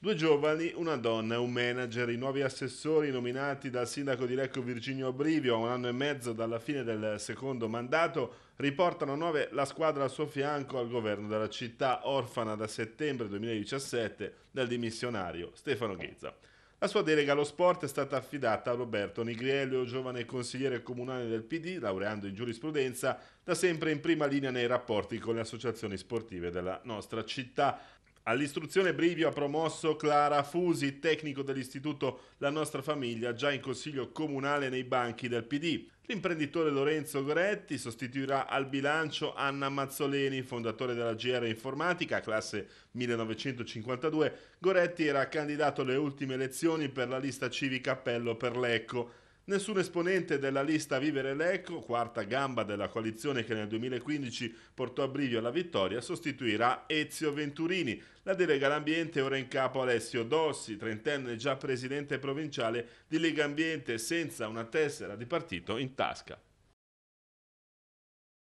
Due giovani, una donna e un manager, i nuovi assessori nominati dal sindaco di Lecco Virginio Brivio a un anno e mezzo dalla fine del secondo mandato, riportano nuove la squadra al suo fianco al governo della città, orfana da settembre 2017 dal dimissionario Stefano Ghezza. La sua delega allo sport è stata affidata a Roberto Nigriello, giovane consigliere comunale del PD, laureando in giurisprudenza, da sempre in prima linea nei rapporti con le associazioni sportive della nostra città. All'istruzione Brivio ha promosso Clara Fusi, tecnico dell'istituto La Nostra Famiglia, già in consiglio comunale nei banchi del PD. L'imprenditore Lorenzo Goretti sostituirà al bilancio Anna Mazzoleni, fondatore della GR Informatica, classe 1952. Goretti era candidato alle ultime elezioni per la lista civica Appello per Lecco. Nessun esponente della lista Vivere Lecco, quarta gamba della coalizione che nel 2015 portò a brivio alla vittoria, sostituirà Ezio Venturini. La delega all'ambiente ora in capo Alessio Dossi, trentenne già presidente provinciale di Lega Ambiente senza una tessera di partito in tasca.